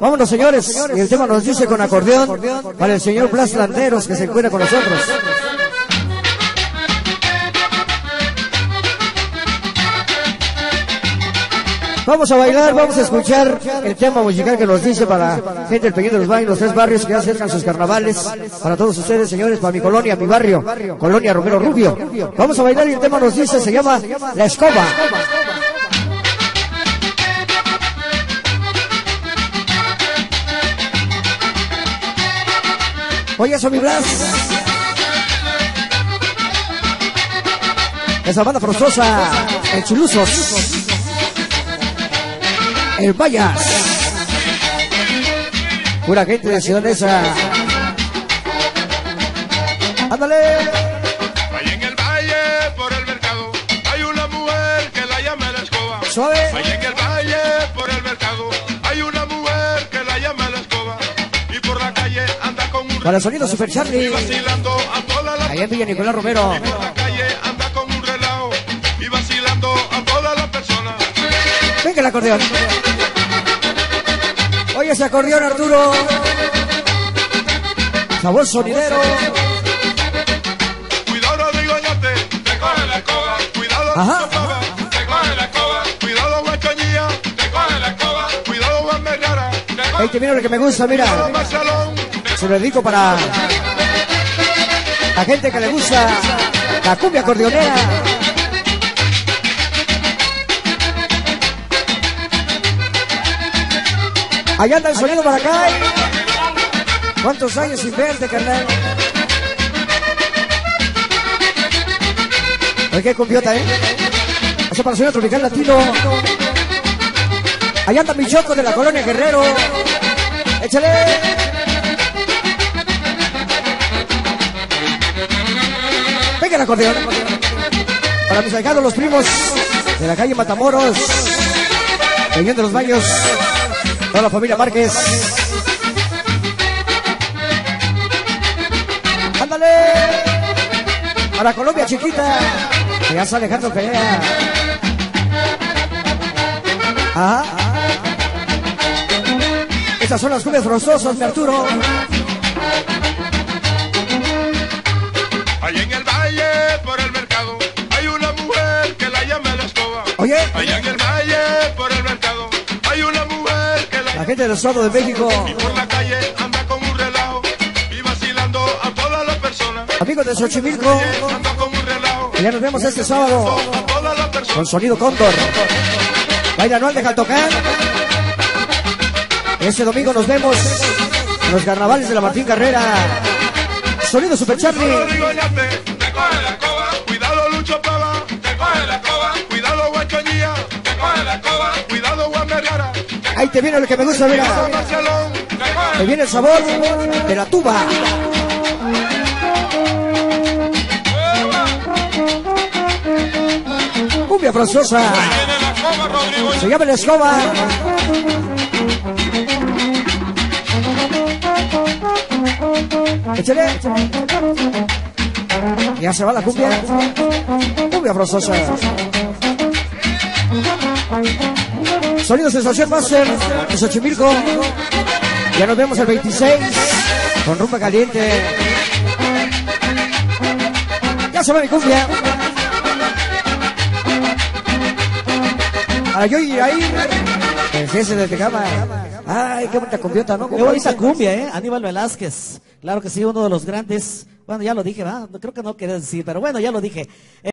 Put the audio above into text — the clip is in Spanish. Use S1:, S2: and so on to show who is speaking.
S1: Vámonos, señores. Y el tema nos dice con acordeón para el señor Blas Landeros que se encuentra con nosotros. Vamos a bailar, vamos a escuchar el tema musical que nos dice para gente del Pequeño de los Baños, los tres barrios que acercan sus carnavales. Para todos ustedes, señores, para mi colonia, mi barrio, Colonia Romero Rubio. Vamos a bailar y el tema nos dice, se llama La Escoba. Oye, eso, mi Blas. Esa banda frostosa, el Chulusos. El Vallas. Pura gente de Ciudad Neza. Ándale.
S2: Allá
S1: Para el sonido Super Charlie.
S2: y vacilando a toda la
S1: Allá en Villa Nicolás Romero. Venga el acordeón. Oye ese acordeón, Arturo. Sabor sonidero.
S2: Cuidado, Rodrigo Ñate, te coge la escoba. Cuidado,
S1: Ajá.
S2: Te coge la escoba. Cuidado, Guachoñía, te coge la escoba. Cuidado, Juan Merrara,
S1: Ahí te miro lo que me gusta, mira. Se lo dedico para la gente que le gusta la cumbia acordeonera. Allá anda el sonido para acá. ¿Cuántos años sin verte, carnal? Oye, qué cumbiota, ¿eh? Hace para el sonido tropical latino. Allá anda mi choco de la colonia Guerrero. Échale. Acordeón. Para mis allegados, los primos de la calle Matamoros, Peñón de los Baños, toda la familia Márquez. ¡Ándale! Para Colombia chiquita, que ya Alejandro Perea. Ajá. Estas son las cumbias frostosas, mi Arturo. Oye,
S2: Allá en el valle, por el mercado, hay una mujer que la
S1: la gente del Estado de México,
S2: Y por la calle anda con un relajo y vacilando a todas las personas.
S1: amigos de Xochimilco,
S2: Anda con un relajo
S1: y ya nos vemos este sábado con sonido Cóndor. Baile anual de Jaltocán. Este domingo nos vemos en los carnavales de la Martín Carrera. Sonido Super Charlie. Ahí te viene lo que me gusta, mira.
S2: Te
S1: viene el sabor de la tuba. Cumbia
S2: Rodrigo
S1: Se llama la escoba. Échale. Ya se va la cumbia. Cumbia frostosa. Sonido Sensación Master de Xochimilco. Ya nos vemos el 26 con rumba caliente. Ya se va mi cumbia. Para yo ir ahí. El jefe de Tecama. Ay, qué bonita cumbiota, ¿no?
S3: Qué bonita cumbia, ¿eh? Aníbal Velázquez. Claro que sí, uno de los grandes. Bueno, ya lo dije, ¿verdad? Creo que no quería decir, pero bueno, ya lo dije.